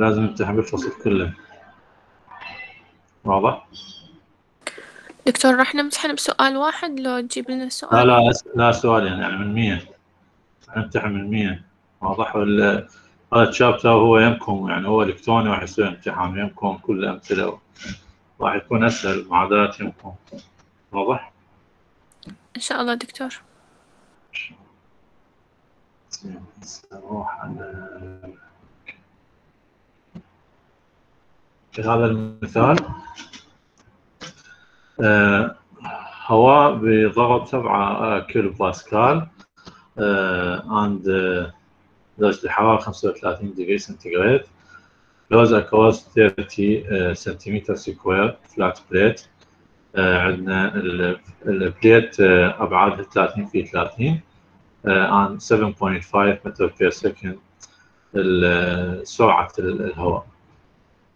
فلازم نمتحن بالفصل كله. واضح؟ دكتور راح نمتحن بسؤال واحد؟ لو تجيب لنا لا سؤال. لا لا سؤال يعني, يعني من 100 نمتحن من 100 واضح ولا هذا الشابتر هو يمكم يعني هو إلكتروني راح يصير امتحان. يمكم كل أمثلة راح يكون أسهل معادلات يمكم واضح؟ إن شاء الله دكتور. زين نروح على في هذا المثال آه، هواء بضغط 7 كيلو باسكال عند درجة الحرارة 35 degree centigrade flows across 30 centimeter square flat plate عندنا ال plate آه، أبعادها 30 في 30 عن 7.5 meter per second سرعة الهواء.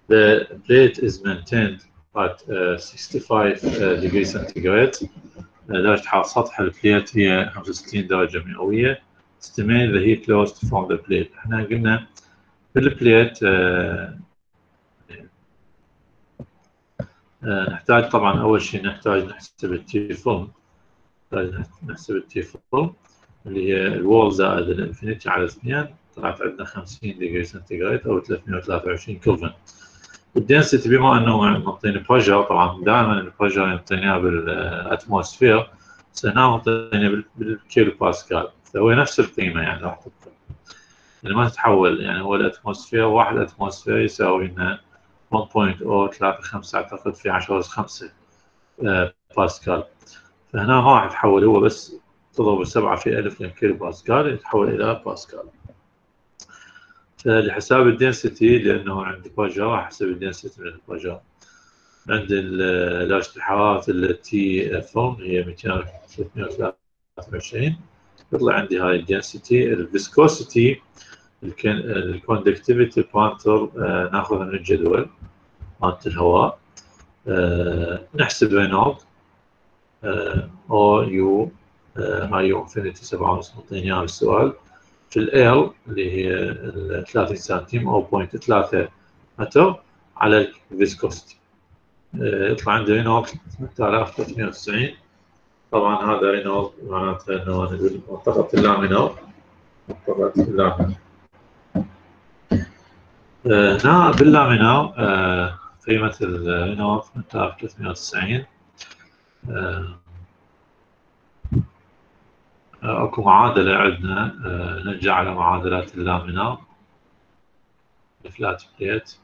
The plate is maintained at uh, 65 uh, degree centigrade. درجة حرارة سطح البليت هي 65 درجة مئوية. estimate the heat lost from the plate. إحنا قلنا في ال plate نحتاج طبعا أول شيء نحتاج نحسب ال T film نحتاج نحسب ال T film اللي هي ال wall زائد ال infinity على اثنين طلعت عندنا 50 degree centigrade أو 323 كلفن ال density بما أنه معطيني pressure طبعا دائما ال pressure يعطيناه بال atmosphere بس هنا معطيني بالكيلو باسكال. فهو نفس القيمة يعني راح تطلع يعني ما تتحول يعني هو ال atmosphere واحد atmosphere يساوي لنا 1.035 أعتقد في 10 اس 5 باسكال. فهنا ما راح يتحول هو بس تضرب 7 في 1000 كيلو باسكال يتحول إلى باسكال. لحساب ال density لأنه عندي pressure راح أحسب ال density من ال pressure عند الحرارة ال T film هي 2323 يطلع عندي هاي ال density. ال viscosity ال conductivity Prandtl ناخذها من الجدول مالت الهواء. آه، نحسب Reynold أو U هاي U infinity 7 ونص معطيني إياها بالسؤال. في L اللي هي ال 30 سنتيم أو 0.3 متر على ال viscosity آه، يطلع عندي Reynold 8390 طبعا هذا Reynold معناته إنه منطقة ال laminar منطقة ال laminar آه، هنا بال laminar آه، قيمة ال Reynold 8390 اكو معادلة عندنا نرجع على معادلات ال laminar ال flat plate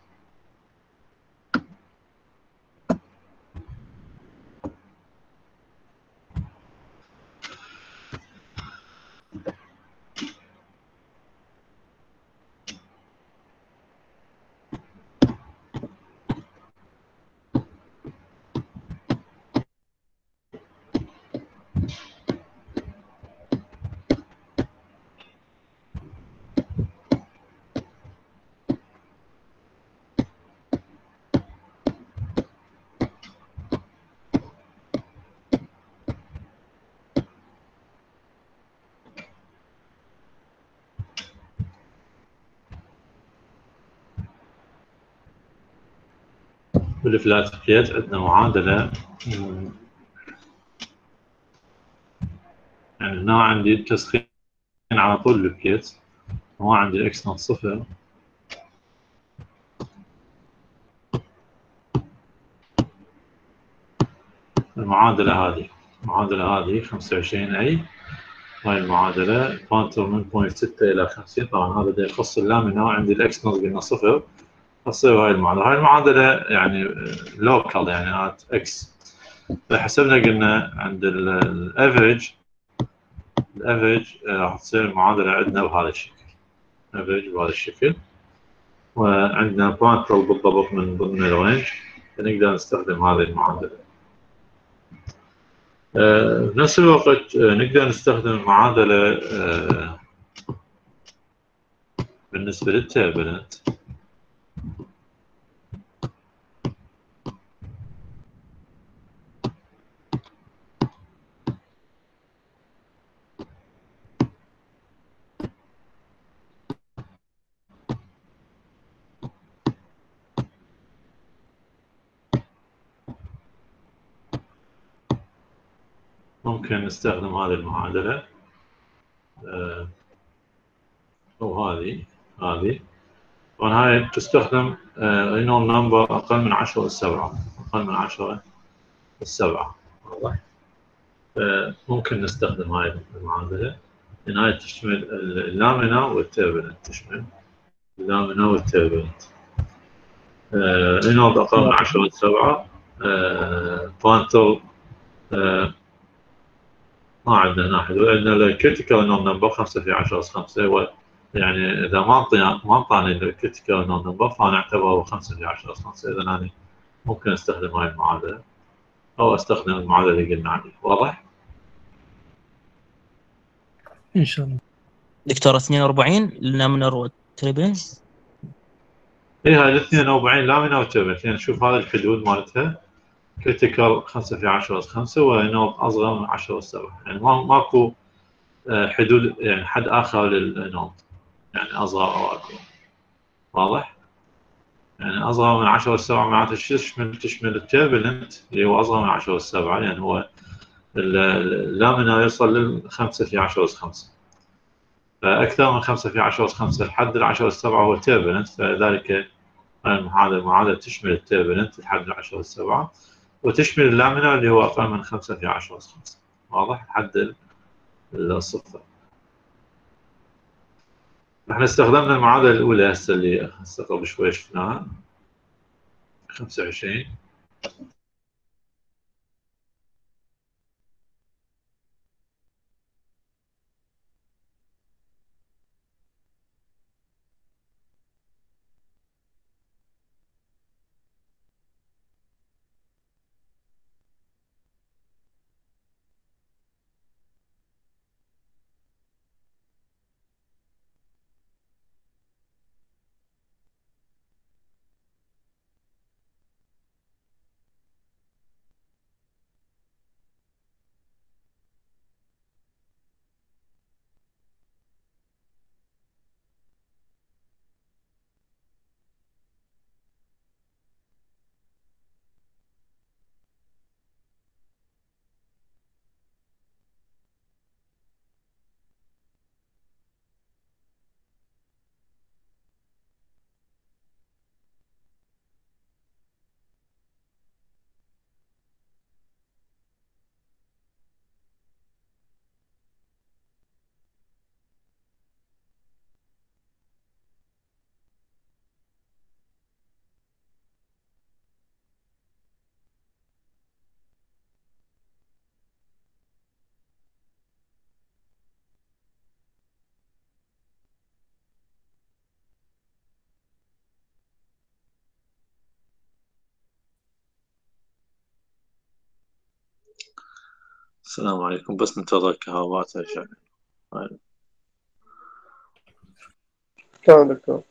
بال flat عندنا معادلة. يعني هنا عندي تسخين على طول ال plate هو عندي ال X naught صفر. المعادلة هذه. المعادلة هذه 25 اي هاي المعادلة Prandtl من 0.6 إلى 50 طبعا هذا يخص ال laminar عندي ال X naught قلنا صفر. تصير هاي المعادلة. هاي المعادلة يعني local يعني at X حسبنا قلنا عند ال average ال average راح تصير المعادلة عندنا بهذا الشكل. average بهذا الشكل. وعندنا Prandtl بالضبط من ضمن ال range فنقدر نستخدم هذه المعادلة. بنفس الوقت نقدر نستخدم المعادلة بالنسبة للتيربلنت ممكن نستخدم هذه المعادلة آه، وهذه هذه طبعا هاي تستخدم Reynold number أقل من 10 السبعة أقل من 10 السبعة واضح؟ ممكن نستخدم هاي المعادلة. لأن هاي تشمل ال laminar وال turbulent تشمل. ال laminar وال turbulent Reynold أقل من 10 السبعة Prandtl ما عندنا هنا حدود عندنا ال critical Reynold number 5 في 10 اس 5 هو يعني إذا ما اعطينا ما اعطاني ال critical Reynold number فانا اعتبره 5 في 10 اس 5 اذا أنا ممكن أستخدم هاي المعادلة أو أستخدم المعادلة اللي قلنا عليها. واضح؟ إن شاء الله. دكتور 42 laminar وال turbulent اي هاي ال 42 laminar و turbulent يعني شوف هذه الحدود مالتها. critical 5 في 10 اس 5 ونوب أصغر من 10 اس 7 يعني ما ماكو آه، حدود يعني حد آخر للنوب يعني أصغر أو أكبر. واضح؟ يعني أصغر من 10 اس 7 معناته تشمل تشمل ال turbulent اللي هو أصغر من 10 اس 7 يعني هو ال laminar يوصل لل 5 في 10 اس 5 فأكثر من 5 في 10 اس 5 الحد ال 10 اس 7 هو turbulent فذلك هذا المعادلة تشمل ال turbulent لحد ال 10 اس 7 وتشمل ال laminar اللي هو أقل من 5 في 10 أس 5 واضح؟ حد الصفر. إحنا استخدمنا المعادلة الأولى هسه اللي هسه قبل شوي شفناها 25 السلام عليكم. بس ننتظر الكهرباء ترجع تمام دكتور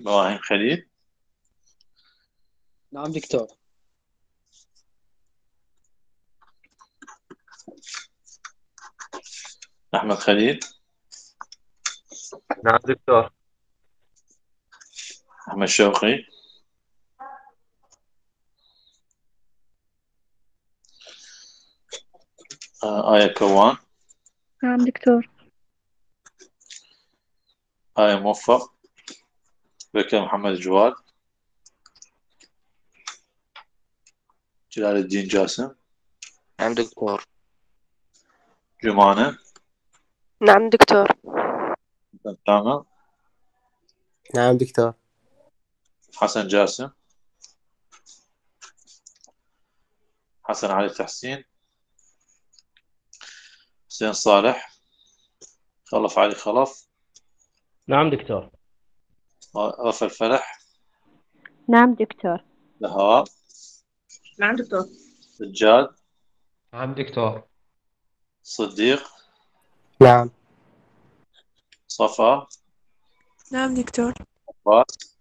إبراهيم خليل. نعم دكتور. أحمد خليل. نعم دكتور. أحمد شوقي. آه، آية كوان. نعم دكتور. آية موفق. بكر محمد جواد. جلال الدين جاسم. نعم دكتور جمانة نعم دكتور تامر نعم دكتور حسن جاسم. حسن علي تحسين حسين صالح. خلف علي خلف نعم دكتور رفع الفلح نعم دكتور. بهاء نعم دكتور. سجاد. نعم دكتور. صديق. نعم. صفا. نعم دكتور. عباس.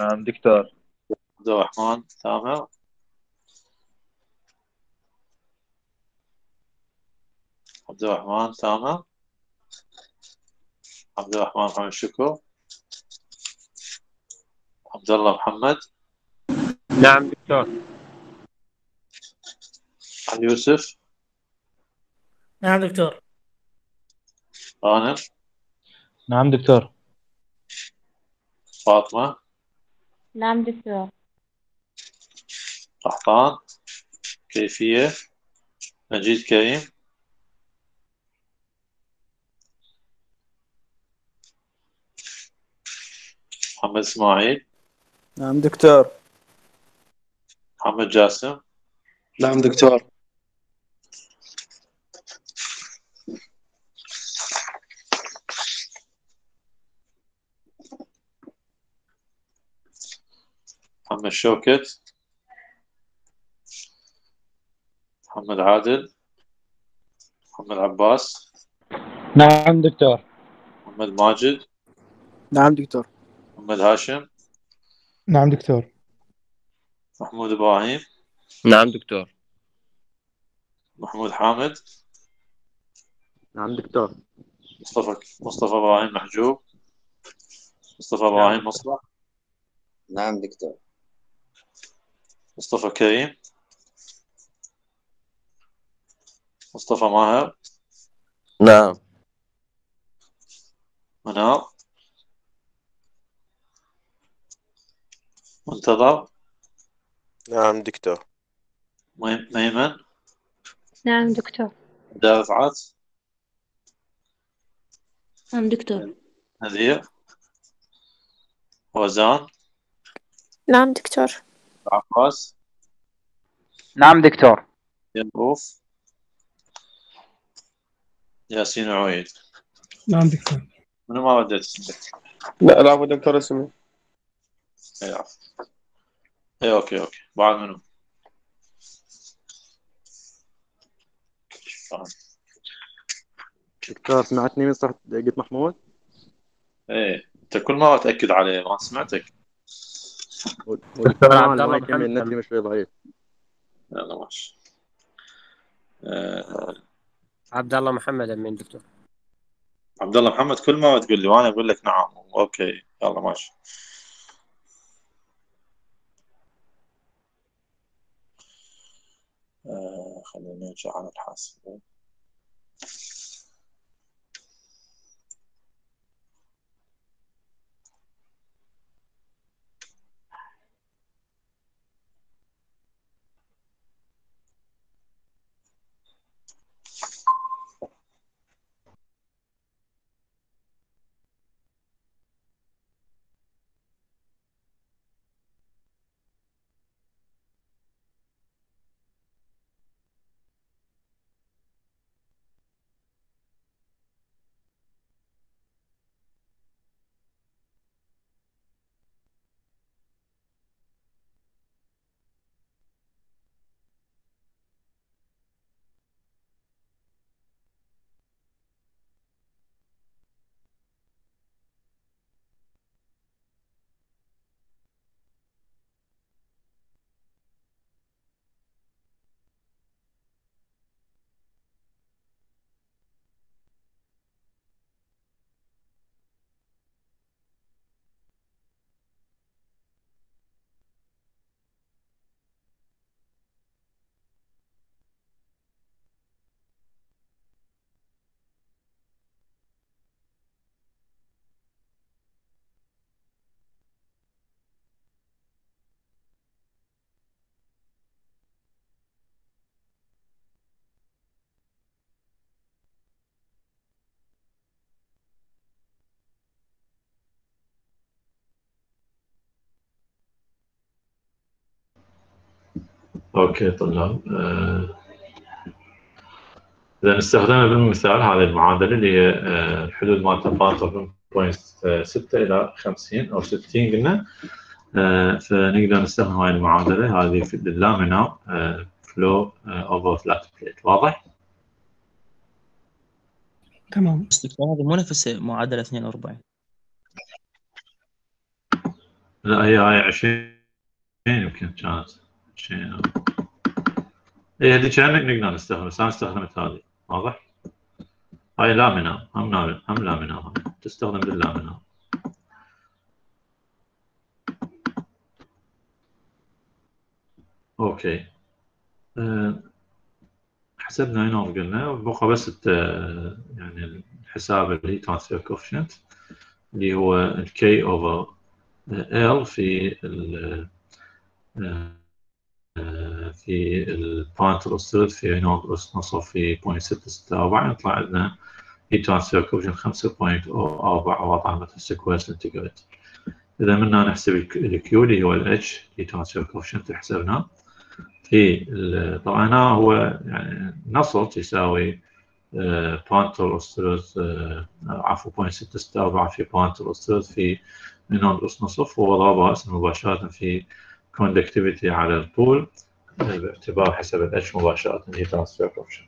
نعم دكتور. عبد الرحمن. تامر عبد الرحمن تامر عبد الرحمن محمد شكر عبد الله محمد. نعم دكتور. علي يوسف. نعم دكتور. غانم نعم دكتور. فاطمة. نعم دكتور. قحطان. كيفية. مجيد كريم. محمد إسماعيل. نعم دكتور. محمد جاسم. نعم دكتور. محمد شوكت. محمد عادل. محمد عباس. نعم دكتور. محمد ماجد. نعم دكتور. محمد هاشم. نعم دكتور. محمود إبراهيم. نعم دكتور. محمود حامد. نعم دكتور. مصطفى مصطفى إبراهيم محجوب. مصطفى إبراهيم مصلح نعم دكتور. مصطفى كريم. مصطفى ماهر. نعم. منار. منتظر؟ نعم دكتور. مي- ميمن نعم دكتور. دار رفعت نعم دكتور. نذير؟ وزان؟ نعم دكتور. عباس؟ نعم دكتور. ينبوف ياسين عويد؟ نعم دكتور. منو ما رديت اسمك؟ لا العفو دكتور اسمي اي عفو. اي okay okay. بعد منو؟ دكتور سمعتني من صوت قلت محمود؟ إيه. أنت كل مرة تأكد عليه ما سمعتك. دكتور عبد الله محمد. نتي مش ضعيف. يلا ماشي. آه عبد الله محمد أمين دكتور. عبد الله محمد كل مرة تقول لي وأنا أقول لك نعم. أوكي يلا ماشي. خلينا نرجع على الحاسب okay طلاب آه، إذا استخدمنا بالمثال هذه المعادلة اللي هي آه، الحدود مالتها Prandtl 0.6 إلى 50 أو 60 قلنا. آه، فنقدر نستخدم هاي المعادلة. هذه في ال laminar flow over flat plate واضح؟ تمام. هذه مو نفس معادلة 42 لا هي هاي 20 يمكن كانت. 20 هي هذه كانك نقدر نستخدم بس أنا استخدمت هذه واضح؟ هاي laminar هم laminar هم laminar تستخدم بال laminar okay حسبنا هنا وقلنا بقى بس يعني الحساب اللي heat transfer coefficient اللي هو الكي اوفر ال في ال في البوينت الأسود في نوع أس نصف في 0.664 يطلع عندنا هي ترانسفير كوفشن 5.04 واط على متر سكوير سنتيجريد إذا منا نحسب الكيو اللي هو الاتش هي ترانسفير كوفشن حسبناه. في طبعا هنا هو يعني نصت يساوي بوينت الأسود عفوا 0.664 في بوينت الأسود في نوع أس نصف هو ضربها مباشرة في كوندكتيفيتي على الطول باعتبار حسب الاتش مباشرة هي ترانسفير كوفشن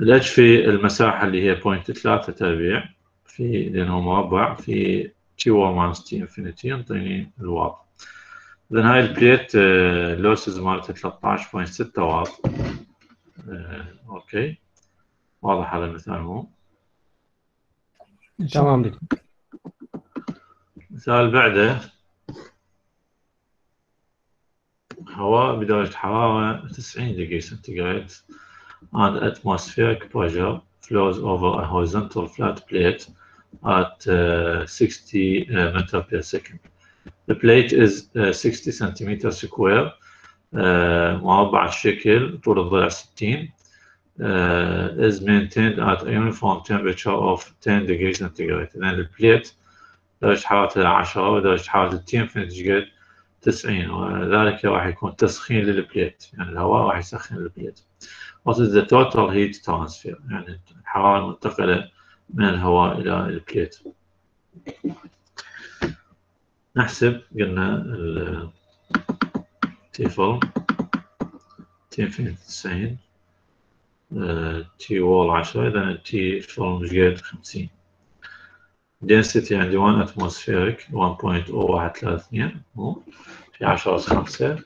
الاتش في المساحة اللي هي بوينت ثلاثة تربيع في لأنه مربع في تي وار ماينس تي انفينيتي يعطيني الواط. إذا هاي البليت لوسز مالتها 13.6 واط. أوكي واضح هذا المثال مو؟ تمام. المثال بعده. هواء بدرجة حرارة 90 degree centigrade and atmospheric pressure flows over a horizontal flat plate at uh, 60 uh, meter per second. The plate is uh, 60 centimeter square uh, مربع الشكل طول الضلع 60 uh, is maintained at a uniform temperature of 10 degrees centigrade. لأن البليت درجة حرارتها 10 ودرجة حرارة التيم سنتيجريد 90 وذلك راح يكون تسخين لل plate يعني الهواء راح يسخن ال plate. What is the total heat transfer يعني الحرارة المنتقلة من الهواء إلى ال plate. نحسب قلنا ال T film T infinity 90 T wall 10 إذا T film ايش قد 50 density عندي 1 atmospheric 1.0132 مو في 10 أس 5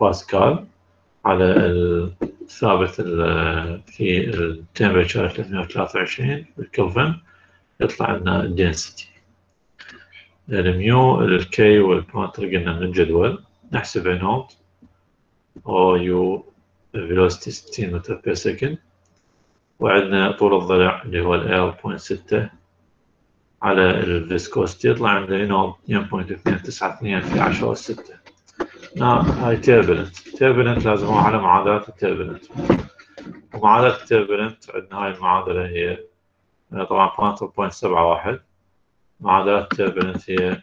باسكال على الثابت في ال temperature 323 بالكلفن يطلع لنا الدنسيتي الميو الكي والبوينتر قلنا من الجدول نحسب Reynolds rho U velocity 60 meter per second وعندنا طول الضلع اللي هو ال 0.6 على ال viscosity يطلع عندنا Reynolds 2.292 في 10 أس 6 هاي تيربلنت تيربلنت لازم هو على معادلات التيربلنت ومعادلة التيربلنت عندنا هاي المعادلة هي طبعا بوينت سبعة واحد. معادلات التيربلنت هي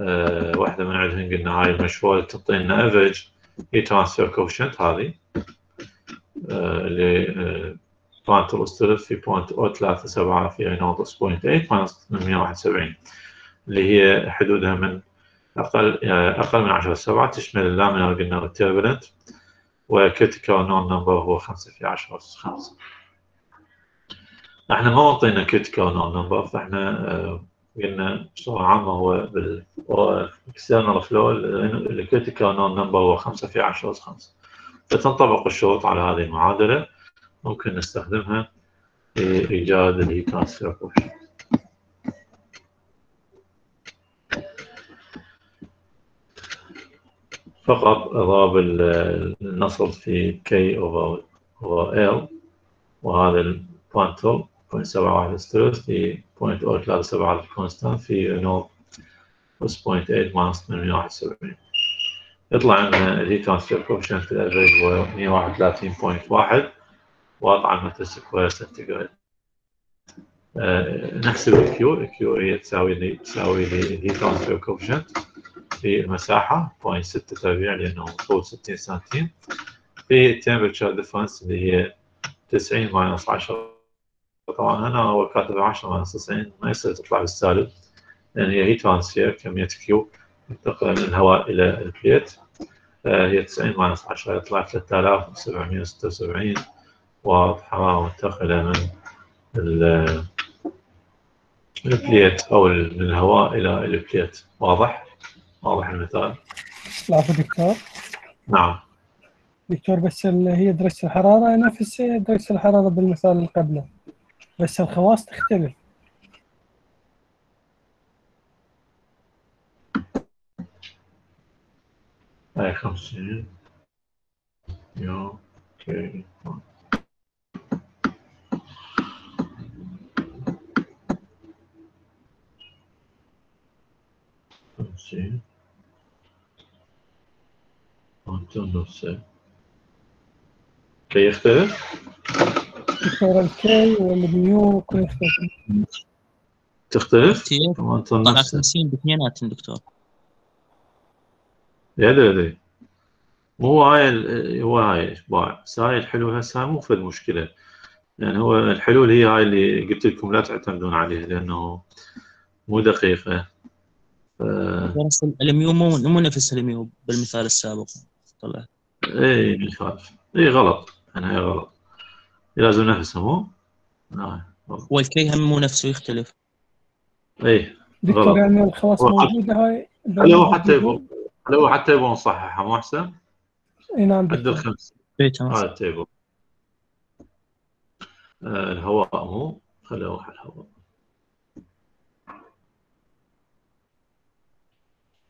أه واحدة من عندهم قلنا هاي المشهورة تعطينا افريج هي ترانسفير كوفشنت هذه أه اللي بوينت الأسترف في بوينت أو ثلاثة سبعة في ناقص بوينت 8 ماينس 871 اللي هي حدودها من أقل أقل من 10 سبعة تشمل ال laminar قلنا وال turbulent و critical Reynolds number هو 5 في 10 أس 5 إحنا ما أعطينا critical Reynolds number فإحنا قلنا بصورة عامة هو بال external flow ال critical Reynolds number هو 5 في 10 أس 5 فتنطبق الشروط على هذه المعادلة. ممكن نستخدمها في إيجاد اللي هي ترانسفير كوشن. فقط اضرب النصب في اوفر اوفر ال وهذا البوينتل 0.71 ستريس في 0.037 الكونستانت في نوت بس 0.8 ماينس 871 يطلع عندنا الهي ترانسفير كوفشنت في الأفريج هو 131.1 على متر square centigrade آه، نحسب ال Q ال Q هي تساوي لي تساوي لي ال heat transfer coefficient في المساحة 0.6 تربيع لأنه طول 60 سنتيم. في ال temperature difference اللي هي 90 minus 10 طبعا هنا هو كاتب 10 minus 90 ما يصير تطلع بالسالب لأن هي heat transfer كمية Q تنتقل من الهواء إلى ال plate آه، هي 90 minus 10 يطلع 3776 حرارة منتقلة من ال plate أو من الهواء إلى ال plate. واضح؟ واضح المثال؟ العفو دكتور؟ نعم. دكتور بس هي درجة الحرارة نفس درجة الحرارة بالمثال اللي قبله بس الخواص تختلف. هاي 50 يو كي خمسين أنتم نفسه كي يختلف؟ والميو تختلف؟ كتير طبعا أنتم طلع نفسه 50 باثنيناتهم دكتور يدري يدري مو هاي ال- هو هاي اشباع بس هاي الحلول هسه هاي مو في المشكلة يعني هو الحلول هي هاي اللي قلت لكم لا تعتمدون عليها لأنه مو دقيقه ف... بس ال mu مو مو نفس ال mu بالمثال السابق. طلع. اي ما يخالف اي غلط. يعني هاي غلط. لازم نفسه مو؟ غلط. والكي هم مو نفسه يختلف. اي دكتور غلط. يعني الخواص موجودة هاي؟ هل هو حتى يبغى هل هو حتى يبغى نصححها؟ مو أحسن؟ إي نعم عد دكتور الخمس إي تمام. هذا التيبل آه، الهواء مو؟ خليه أروح على الهواء.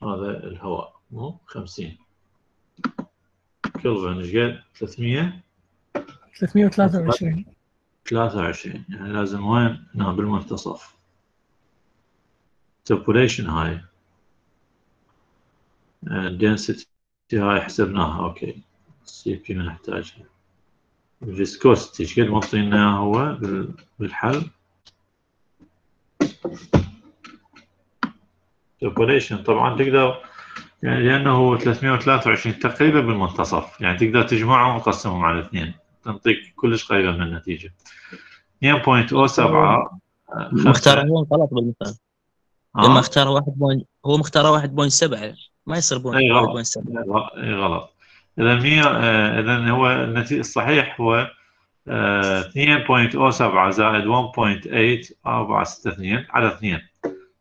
هذا الهواء مو؟ 50 كلفن إيش قد 300 323 23 يعني لازم وين؟ هنا بالمنتصف. Population هاي density هاي حسبناها. أوكي سي بي ما نحتاجها الفيسكوستي إيش قد معطينا هو بال- بالحل population طبعا تقدر يعني لأنه 323 تقريبا بالمنتصف. يعني تقدر تجمعهم وتقسمهم على اثنين. تنطيك كلش قريبة من النتيجة. 2.07 آه، مختار خمسة. هو غلط بالمثال. آه. لما اختار واحد بوين هو مختار 1.7 ما يصير بوين اي غلط. 1.7 اي غلط. إذا 100 آه، إذا هو النتيجه الصحيح هو آه، 2.07 زائد 1.8 462 على 2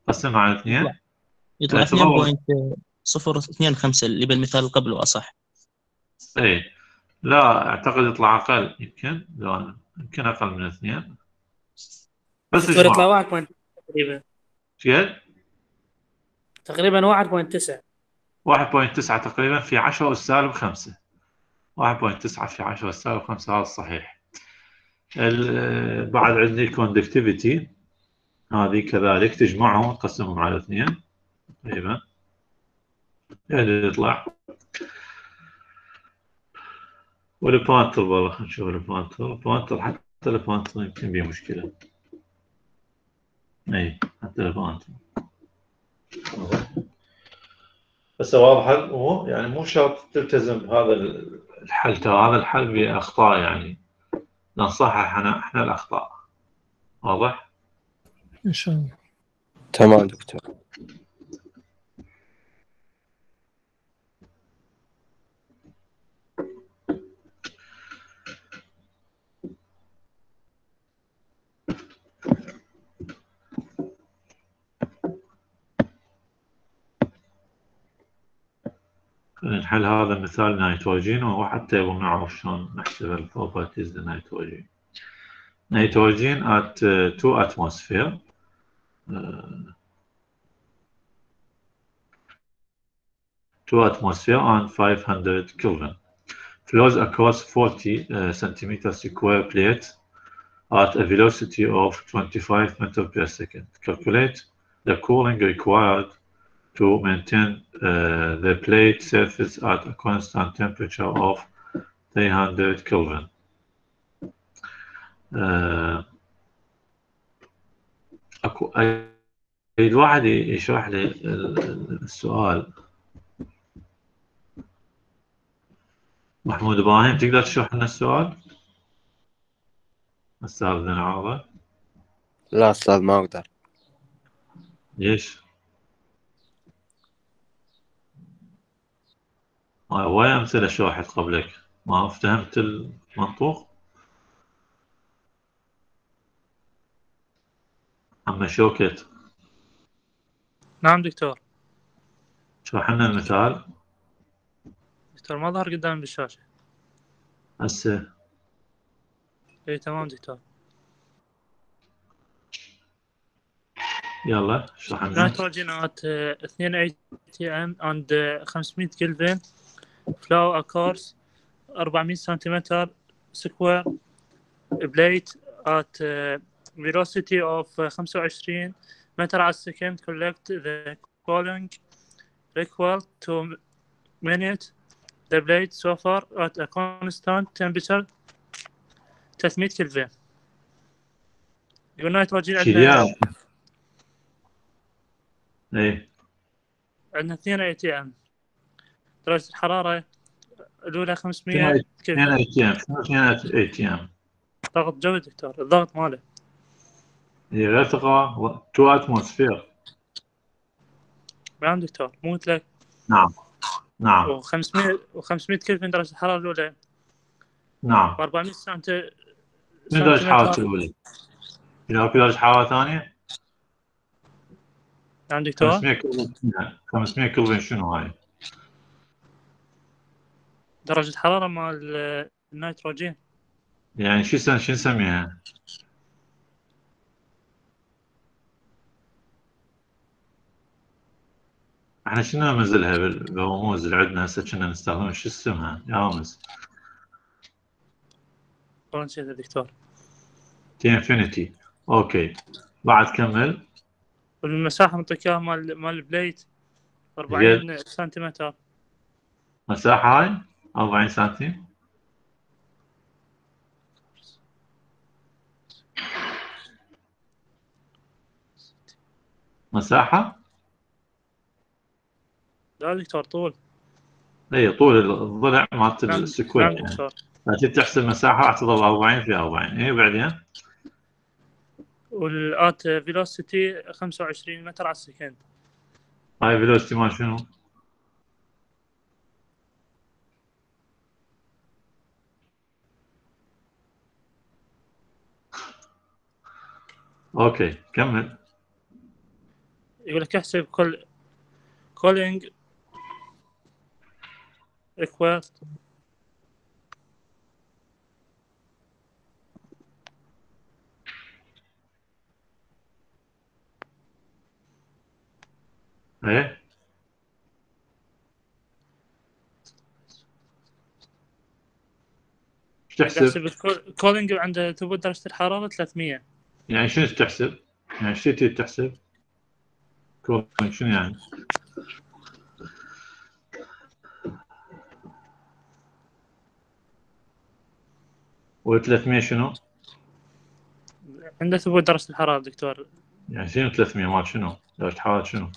قسمها على 2 يطلع يعتبر- 2.025 اللي بالمثال اللي قبله اصح اي لا أعتقد يطلع أقل يمكن لا يمكن أقل من 2 بس يطلع 1 point تقريبا. قد تقريبا 1.9 1.9 تقريبا في 10 أس سالب 5 1.9 في 10 أس سالب 5 هذا صحيح. ال- بعد عندي ال conductivity هذه كذلك تجمعهم وتقسمهم على اثنين. تقريبا يعني يطلع. وال Prandtl والله خلينا نشوف ال Prandtl ال Prandtl حتى ال Prandtl يمكن به مشكلة. اي حتى ال Prandtl بس واضح مو يعني مو شرط تلتزم بهذا الحل. ترى هذا الحل بأخطاء يعني. نصحح إحنا إحنا الأخطاء. واضح؟ إن شاء الله. تمام دكتور. نحل هذا المثال نيتروجين وحتى يبغى نعرف شلون نحسب ال properties للنيتروجين نيتروجين at uh, 2 atmosphere uh, 2 atmosphere on 500 Kelvin flows across 40 uh, centimeter square plate at a velocity of 25 meter per second. Calculate the cooling required to maintain uh, the plate surface at a constant temperature of 300 Kelvin. Uh, اكو أريد واحد يشرح لي السؤال محمود إبراهيم تقدر تشرح لنا السؤال؟ أستاذ بن عوضه لا أستاذ ما أقدر ليش؟ هواي أمثلة شرحت قبلك ما فهمت المنطوق؟ أما شوكت نعم دكتور. اشرح لنا المثال؟ دكتور ما ظهر قدامي بالشاشة. هسه. اي تمام دكتور. يلا اشرح لنا نيتروجينات 2 اي تي ام عند 500 كلفن فلو اكورس 400 سنتيمتر سكوير بليت at uh, velocity of uh, 25 meter a second collect the cooling equal to minute the blade so far at a constant temperature 300 كلفن يقول نيتروجين عندنا إيه عندنا 2 اي تي ام درجة الحرارة الأولى 500 اثنين كلفن اي تي ام شنو اثنين اي تي ام ضغط جو دكتور الضغط ماله؟ هي غير تقوى 2 أتموسفير. نعم دكتور مو قلت لك نعم. نعم و500 و500 كلفن درجة الحرارة الأولى؟ نعم. و400 سنت شنو درجة حرارة الأولى؟ إذا أكو درجة حرارة ثانية؟ نعم دكتور. 500 كلفن 500 كلفن شنو هاي؟ درجة حرارة مال النيتروجين؟ يعني شو سن- شو نسميها؟ إحنا شنو ننزلها بال- بالرموز اللي عندنا؟ هسه كنا نستخدم شو اسمها؟ يا رامز؟ والله نسيت دكتور. T infinity أوكي. بعد كمل. والمساحة منطيك إياها مال مال ال plate هي 40 سنتيمتر. مساحة هاي؟ 40 سنتيم مساحة لا دكتور طول اي طول الضلع مالت ال square يعني لكن تحسب مساحة تظل 40 في 40 اي بعدين وال at velocity 25 متر على ال second هاي velocity مال شنو؟ أوكي كمل. يقول لك احسب كل cooling required إيه؟ إيش تحسب؟ احسب ال cooling عند ثبوت درجة الحرارة 300 يعني شنو تحسب؟ يعني شو تريد تحسب؟ شنو يعني؟ و 300 شنو؟ عند ثبوت درجة الحرارة دكتور يعني شنو 300 مال شنو؟ درجة حرارة شنو؟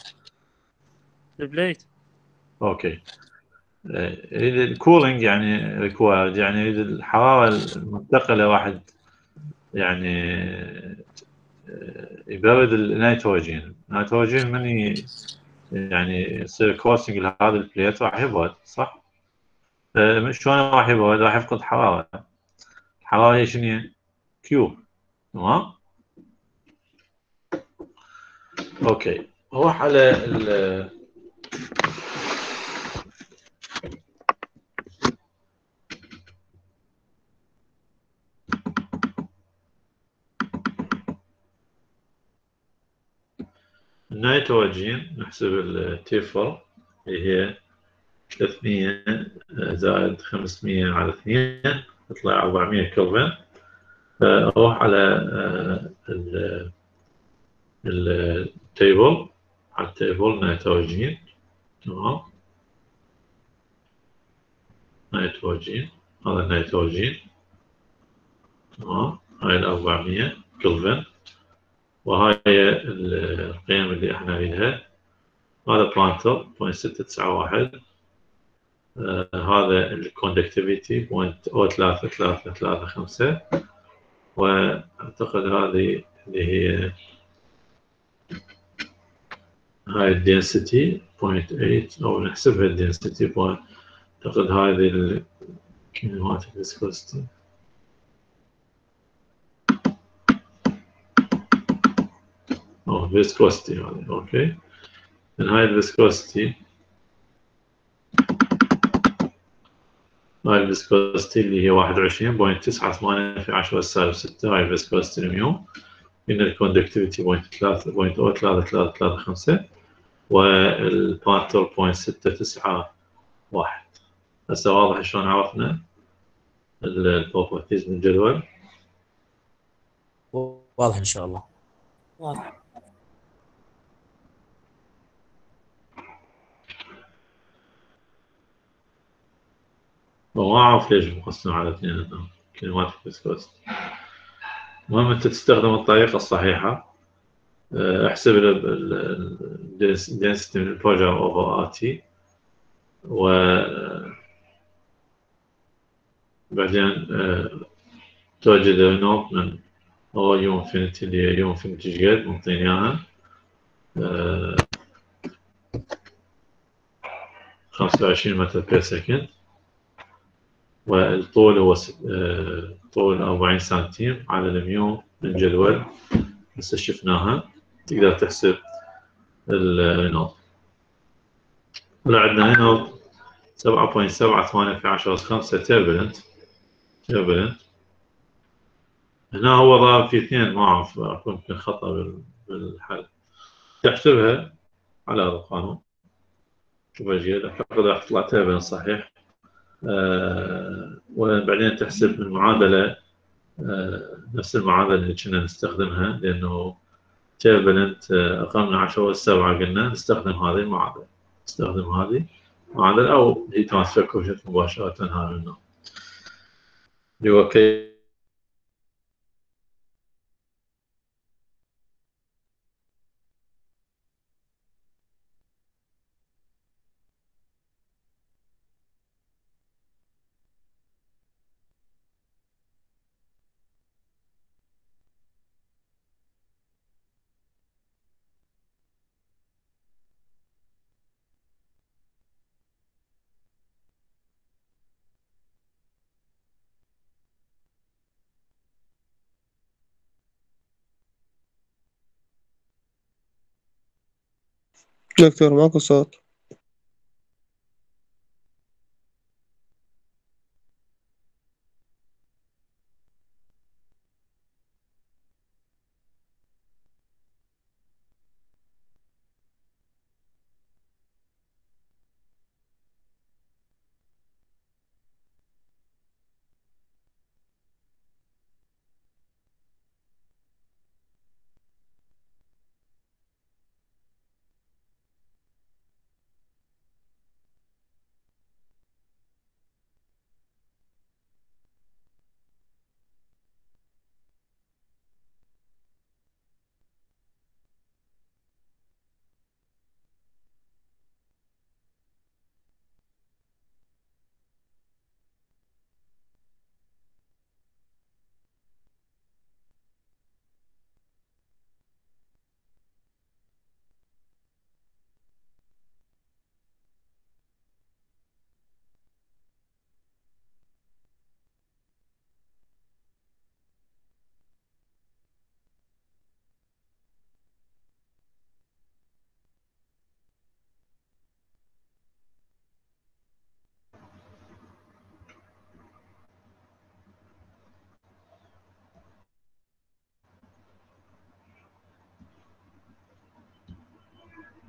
ال plate okay يريد ال cooling يعني required يعني يريد الحرارة المنتقلة واحد يعني آه، يبرد النيتروجين النيتروجين من يعني يصير crossing لهذا ال plate راح يبرد صح؟ آه، شلون راح يبرد؟ راح يفقد حرارة الحرارة هي شنو؟ Q تمام؟ okay نروح على ال النيتروجين نحسب ال T film اللي هي 300 زائد 500 على 2 يطلع 400 كلفن. فأروح على آه، ال- ال table على ال table نيتروجين تمام؟ نيتروجين هذا النيتروجين تمام؟ هاي ال 400 كلفن. وهاي القيم اللي إحنا نريدها هذا Prandtl 0.691 آه هذا ال conductivity 0.03335 وأعتقد هذه اللي هي هاي ال density 0.8 أو نحسبها ال density أعتقد هذه ال kinematic viscosity أو viscosity هذه okay من هاي ال viscosity هاي ال viscosity اللي هي 21.98 في 10 سالب 6 هاي ال viscosity ال mu ان ال conductivity 0.33335 وال Prandtl 0.691 هسه واضح شلون عرفنا ال properties من الجدول واضح إن شاء الله. واضح. وما اعرف ليش مقسم على اثنين kinematic viscosity المهم أنت تستخدم الطريقة الصحيحة. احسب الدنسيتي من البروجر اوفر ار تي و بعدين توجد نوت من أو يو انفينيتي اللي هي يو انفينيتي قد منطيني اياها خمسة وعشرين متر بير سكند والطول هو طول أربعين سنتيم على الميو من جدول هسه شفناها تقدر تحسب ال Reynold طلع عندنا سبعة ثمانية في عشرة خمسة turbulent. turbulent. هنا هو ضارب في اثنين. ما أعرف يمكن خطأ بالحل. تحسبها على هذا القانون. شوف إيش أعتقد راح تطلع turbulent صحيح. آه وبعدين تحسب المعادلة آه نفس المعادلة اللي كنا نستخدمها لأنه turbulent أقل من 10 والسبعة قلنا نستخدم هذه المعادلة. نستخدم هذه المعادلة أو heat transfer coefficient مباشرة هذا النوع. اللي هو دكتور ماكو صوت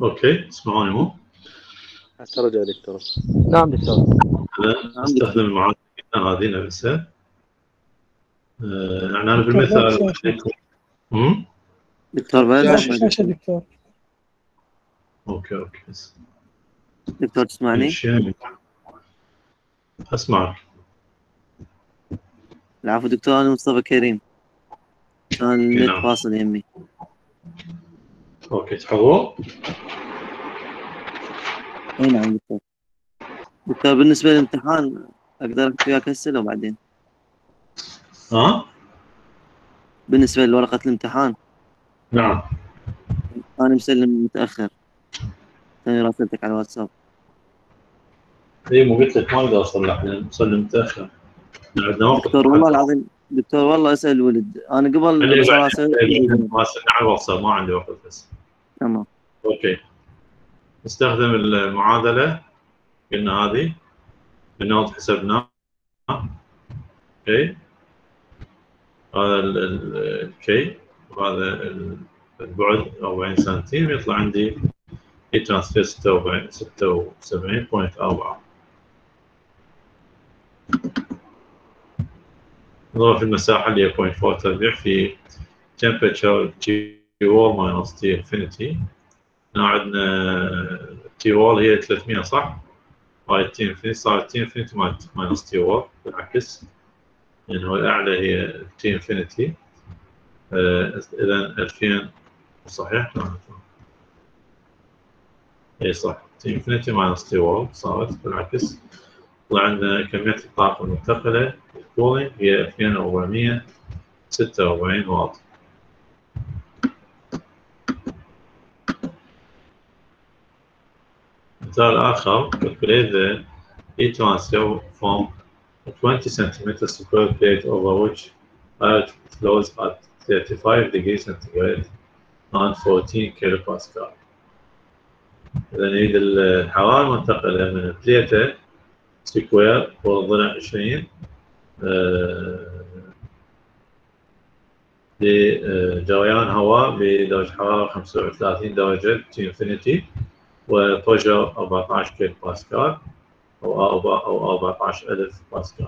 okay اسمعوني مو؟ ترجع دكتور. نعم دكتور. هذا أستخدم المعادله هذه نفسها. آه، يعني أنا بالمثال هم؟ دكتور بس شاشة دكتور. okay okay دكتور تسمعني؟ الشيء- أسمعك. العفو دكتور أنا مصطفى كريم. كان النت نعم. فاصل يمي. أوكي تحضرون؟ أي نعم دكتور. بالنسبة للامتحان أقدر اكتب وياك هسه لو بعدين؟ ها؟ بالنسبة لورقة الامتحان؟ نعم. أنا مسلم متأخر. ثاني راسلتك على الواتساب. اي مو قلت لك ما أقدر أصلح لأن مسلم متأخر. عندنا وقت. دكتور والله العظيم دكتور والله أسأل الولد. أنا قبل ما الواتساب ما عندي وقت بس. تمام. أوكي. نستخدم المعادلة قلنا هذه. النوت حسبناه أوكي. هذا الكي وهذا ال- البعد 40 سنتيم. يطلع عندي اي ترانسفير 46 76.4 نضرب في المساحة اللي هي 0.4 تربيع في temperature T wall minus T infinity. هنا عندنا T wall هي 300 صح؟ هاي T infinity صارت T infinity minus T wall بالعكس لأن هو الاعلى هي T infinity اذا 2000 صحيح؟ اي صح T infinity minus T wall صارت بالعكس طلع كمية الطاقة المنتقلة ال cooling هي 2446 واط مثال آخر calculate the heat transfer from a 20 centimeter square plate over which air flows at 35 degrees centigrade and 14 kilopascal. إذا نريد الحرارة المنتقلة من البليتة square والضلع 20 آه، لجريان هواء بدرجة حرارة 35 درجة T infinity و pressure 14 كيلو باسكال أربع- أو 14000 باسكال.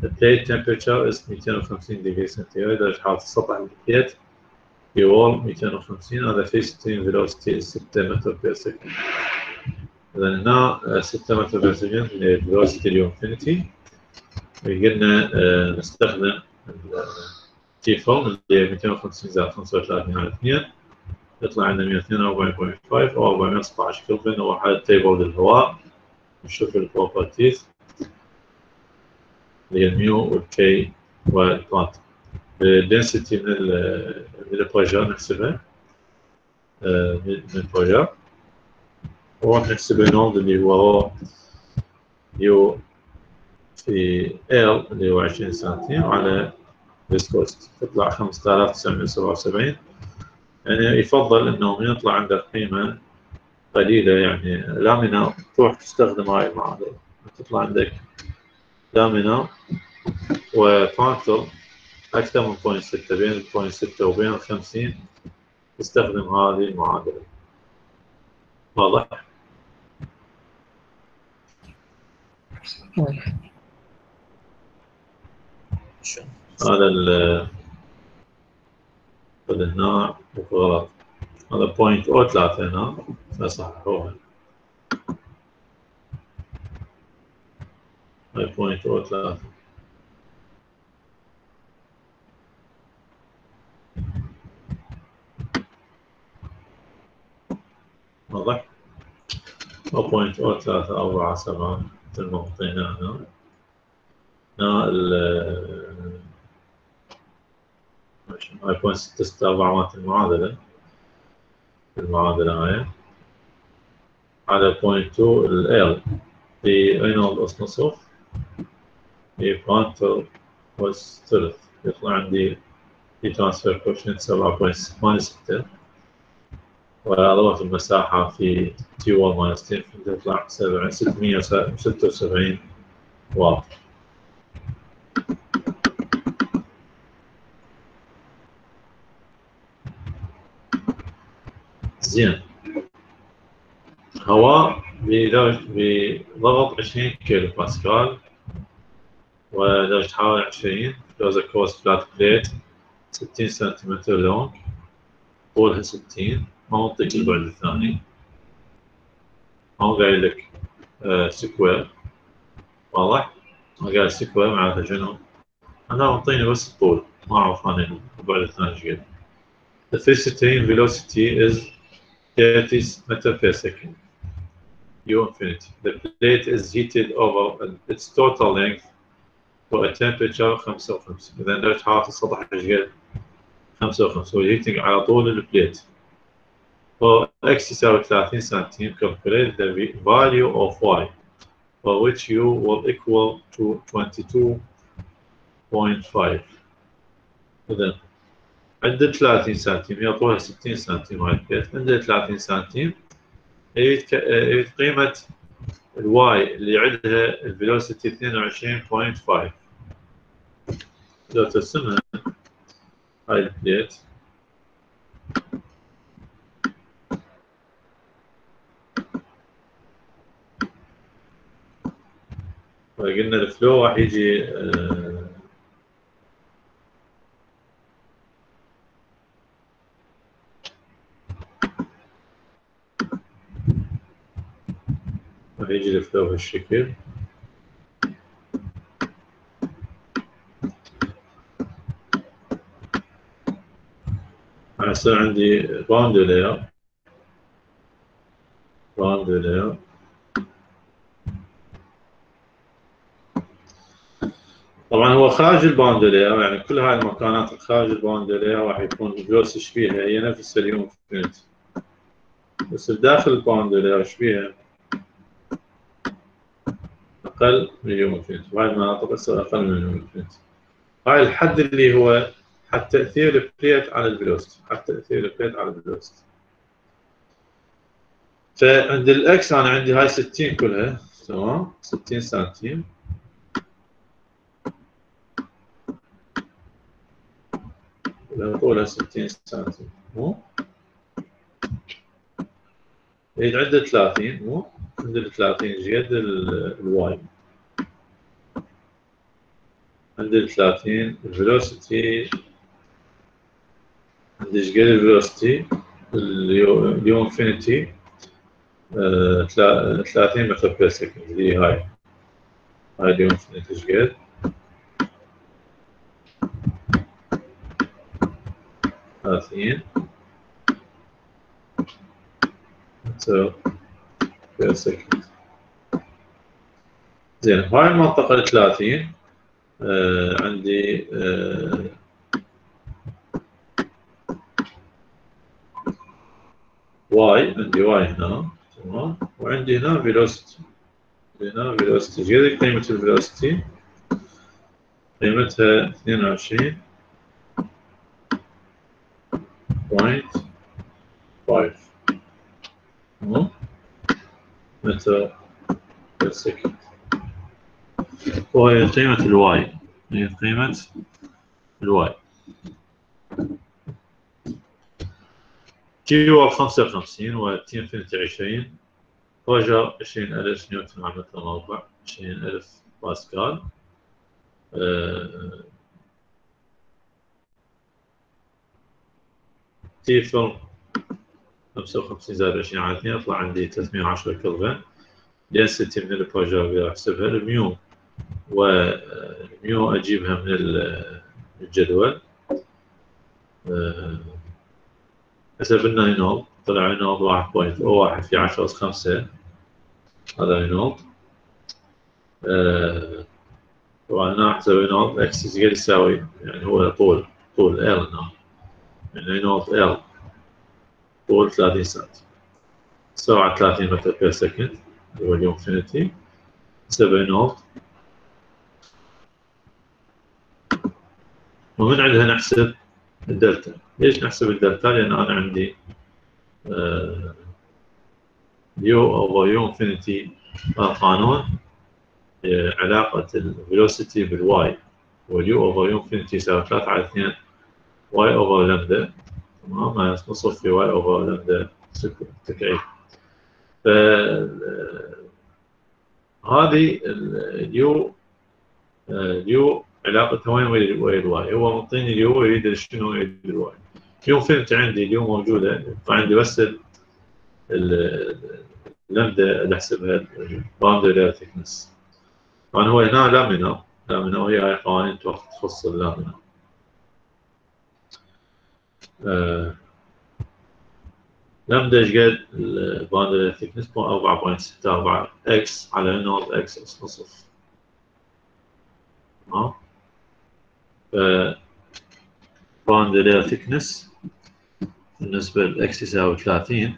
The plate temperature is 250 degree centigrade درجة حرارة السطح ال plate T wall 250 هذا في 60 velocity 6 متر per second. إذا هنا آه، 6 متر per second velocity ال U infinity قلنا آه، نستخدم T film اللي هي 250 زائد 35 على 2 يطلع عندنا 142.5 أو 416 كلفن هو حالة table للهواء نشوف البروبرتيز اللي هي الميو والكي والكوانتم الدنسيتي من ال من البروجر نحسبها. آه، من البروجر وراح نحسب النولد اللي هو رو يو في ال اللي هو 20 سنتيم على فيسكوست تطلع 5977 يعني يفضل انه من يطلع عندك قيمه قليلة يعني. لامينا تروح تستخدم هاي المعادلة. تطلع عندك لامينا وفانتل أكثر من 0.6 بين 0.6 وبين 50 تستخدم هذه المعادلة. واضح؟ هذا هذا هنا غلط هذا point O ثلاثة هنا فصححوها هاي point O ثلاثة واضح؟ O point O ثلاثة أربعة سبعة مثل ما حطينا هنا هنا point ستة مالت المعادلة. المعادلة هاي. على point two L في Reynold أس نصف في Prandtl أس ثلث يطلع عندي heat transfer coefficient سبعة point ثمانية ستة. وأضرب المساحة في T 1 minus T تطلع ستمية وستة وسبعين واط. زين. هواء بدرجة بضغط 20 كيلو باسكال ودرجة حرارة 20 flows across flat plate 60 سنتيمتر long طولها 60 ما منطق البعد الثاني. ما هو قايل لك آه سكوير واضح؟ ما قايل سكوير معناتها شنو؟ أنا منطيني بس الطول. ما أعرف أنا البعد الثاني إيش قد the free stream velocity is 30 meter per second u infinity the plate is heated over its total length to a temperature 55 اذا درجه حراره السطح ايش قد 55 والهيتنج على طول البليت for x يساوي 30 سنتيم calculate the value of y for which u will equal to 22.5 إذا عند 30 سنتيم هي طولها 60 سنتيم هاي ال plate عند 30 سنتيم يريد يريد قيمة ال y اللي عندها ال velocity 22.5 لو ترسمها هاي البليت قلنا الفلو راح يجي آه، يجي الفلو بهالشكل راح يصير عندي باوند لاير باوند لاير طبعا هو خارج الباوندري يعني كل هاي المكانات خارج الباوندري راح يكون الفلوس إيش فيها؟ هي نفس اليوم بس بداخل الباوندري إيش أقل من اليوم فينت وهاي المناطق أقل من اليوم فينت هاي الحد اللي هو حد تأثير ال plate على ال velocity حد تأثير ال plate على ال velocity فعند ال x أنا عندي هاي 60 كلها تمام؟ 60 سنتيم. طولها 60 سنتيم مو؟ يريد عنده 30 مو؟ عند ال 30 قد ال y. عند ال 30 ال velocity عند إيش قد ال velocity ال U infinity 30 متر per second اللي هاي هاي ال U infinity قد ثلاثين. second زين هاي المنطقة ال 30 آه عندي آه y عندي y هنا تمام؟ وعندي هنا velocity هنا velocity إيش قيمة ال velocity؟ قيمتها 22 point 5 متر per second. وهي قيمة ال y هي قيمة الواي جي واب 55 و T infinity 20 pressure 20000 نيوتن على متر مربع 20000 باسكال. أه T film 55 زائد 20 على 2 يطلع عندي 310 كلفن density من ال pressure أحسبها. ال mu وال mu أجيبها من الجدول. حسب ال Reynold طلع Reynold 1.01 في 10 اس 5 هذا Reynold طبعا هنا احسب Reynold x يساوي يعني هو طول طول ال هنا يعني node الطول 30 سنت سرعة 30 متر per second اللي هو ال U infinity 7 node ومن عندها نحسب الدلتا. ليش نحسب الدلتا؟ لأن أنا عندي U over U infinity قانون علاقة ال velocity بال Y. وال U over U infinity يساوي 3 على 2 Y over lambda. minus نصف في Y over lambda تكعيب ف هذه ال U ال U علاقتها وين ويا ال Y؟ هو معطيني ال U يريد شنو يريد ال Y. يوم فهمت عندي ال U موجودة فعندي بس اللي احسبها boundary thickness طبعا هو هنا laminar laminar وهي هاي قوانين تخص ال laminar آه، لمدة إيش قد ال boundary thickness 4.64 X على node X اس نصف تمام ف boundary thickness بالنسبة لل X يساوي 30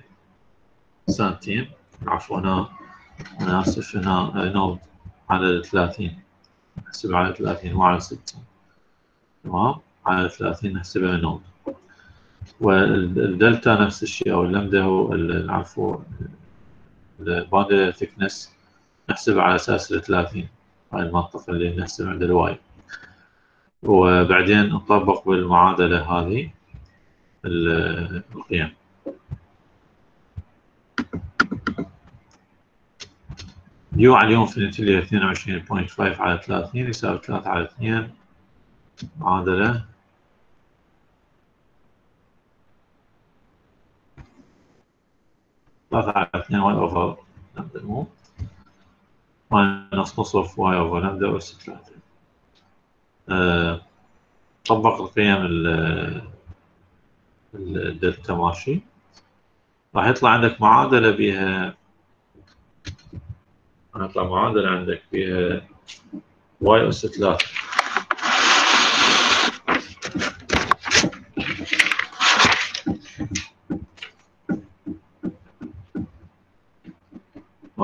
سنتيم. عفوا هنا أنا اسف هنا node على 30 نحسب على 30 مو على 60 تمام؟ على 30 نحسبها node والدلتا نفس الشيء أو اللمدة هو عفوا ال boundary thickness نحسب على أساس ال 30 هاي المنطقة اللي نحسب عند ال Y وبعدين نطبق بالمعادلة هذه القيم. U على ال U infinity اللي هي 22.5 على 30 يساوي 3 على 2 معادلة. على اثنين Y over lambda مو minus نصف Y over lambda اس ثلاثة أه طبق القيم الدلتا ماشي راح يطلع عندك معادلة بها راح يطلع معادلة عندك بها Y أس ثلاثة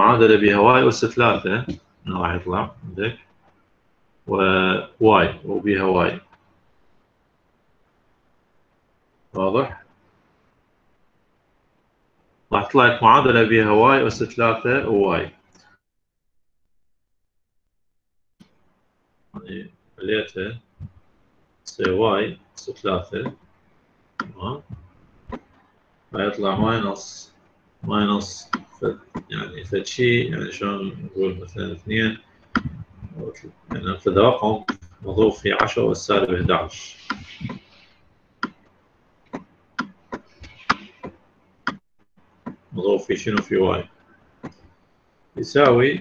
معادلة بها Y أس ثلاثة راح يطلع. عندك. و Y وبها Y. واضح؟ راح تطلع لك معادلة بها Y أس ثلاثة و Y خليتها تساوي Y أس ثلاثة تمام فيطلع minus ماينص يعني فد شيء يعني شلون نقول مثلا اثنين؟ يعني فد رقم مضروب في 10 والسالب 11 مضروب في شنو؟ في واي. يساوي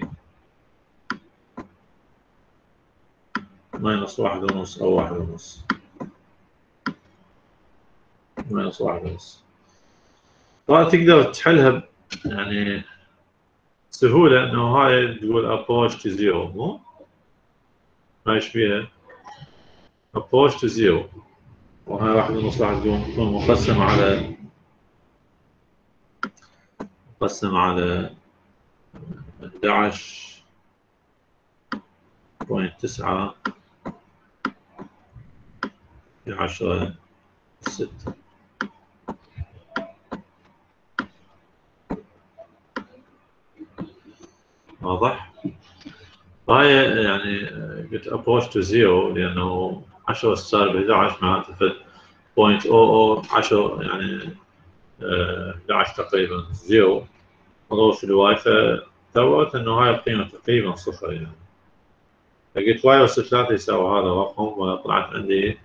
ماينص واحد ونص أو واحد ونص. ماينص واحد ونص. طبعا تقدر تحلها يعني سهولة إنه هاي تقول approach to zero مو؟ ما إيش فيها؟ approach to zero وهاي واحد ونص راح تكون مقسمة على مقسمة على 11 بوينت تسعة في عشرة ستة واضح؟ هاي يعني قلت ابروش تو زيرو لأنه 10 سالب 11 معناته في بوينت أو أو 10 يعني 11 تقريبا زيرو مضروب في الواي فتوت إنه هاي القيمة تقريبا صفر يعني. فقلت Y أس 3 يساوي هذا الرقم وطلعت عندي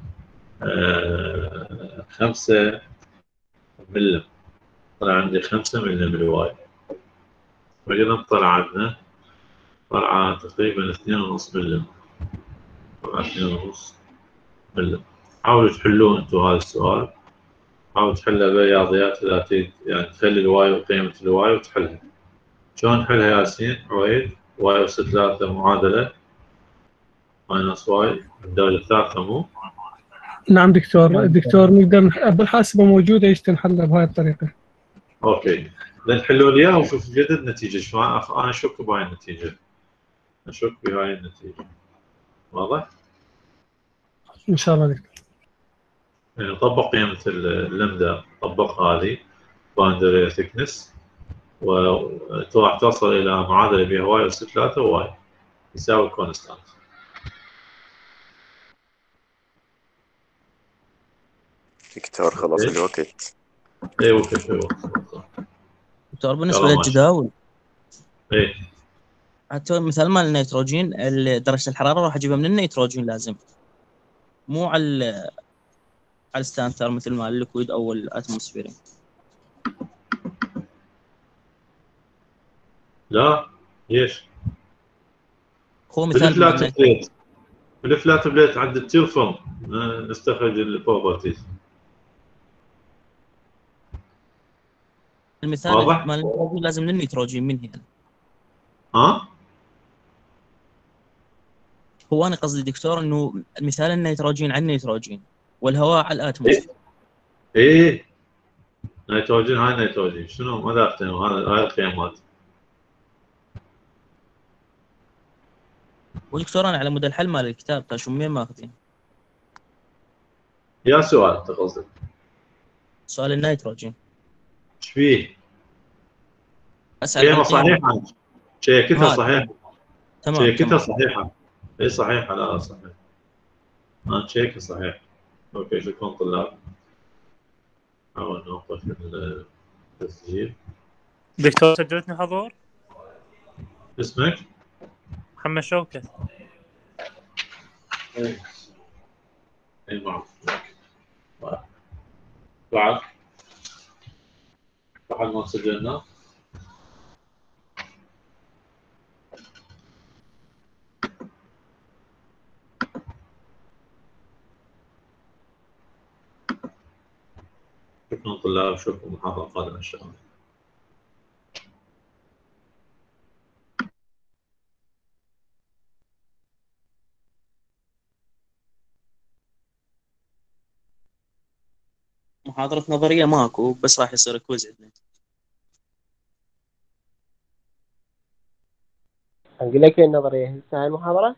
آه خمسة ملم طلع عندي خمسة ملم ال Y وإذا طلع عندنا طلع تقريبا اثنين ونص ملم طلع اثنين ونص ملم حاولوا تحلوه أنتم هذا السؤال. حاولوا تحلها برياضيات ذاتية يعني تخلي ال Y وقيمة ال Y وتحلها. شلون نحلها ياسين؟ عويد. Y أس ثلاثة معادلة. minus Y. الدرجة الثالثة مو. نعم دكتور. دكتور نقدر بالحاسبة موجودة إيش تنحلها بهاي الطريقة؟ okay. نحلوا لي إياها وشوف جد النتيجة شو أنا اشك بهاي النتيجة. اشك بهاي النتيجة. واضح؟ إن شاء الله دكتور يعني طبق قيمة اللمدة طبق هذه boundary thickness وراح توصل إلى معادلة بها Y أس 3 Y. يساوي constant دكتور خلاص الوقت. اي وقت اي وقت دكتور بالنسبة يلا للجداول إيه. حتى مثال مال النيتروجين ال- درجة الحرارة راح أجيبها من النيتروجين لازم. مو على على ال standard مثل ما ال liquid أو ال atmosphere لا ليش؟ هو مثال مال بال flat plate. بال flat plate عند ال T film نستخرج ال properties المثال؟ مال النيتروجين لازم للنيتروجين من هنا. ها؟ هو أنا قصدي دكتور إنه مثال النيتروجين على النيتروجين والهواء على ال atmosphere إيه. نيتروجين هاي نيتروجين. شنو؟ ماذا أفتهم. هذا هاي القيمات ودكتور أنا على مدى الحل مال الكتاب ترى شو وين ماخذين؟ يا سؤال أنت قصدك. سؤال النيتروجين. إيش فيه؟ أسأل عن قيمة القيم. صحيحة شيكتها هذا. صحيحة تمام شيكتها تمام. اي صحيحة لا لا صحيح. ها check صحيح. okay شكرا طلاب حاول نوقف التسجيل. دكتور سجلتني حضور؟ اسمك؟ محمد شوكة اي اي معروف بعد. بعد ما سجلنا. شكرا طلاب اشوفكم المحاضرة القادمة ان شاء الله محاضرة نظرية ماكو بس راح يصير كويز عندنا. أنقل لك النظرية؟ هسه هاي المحاضرة؟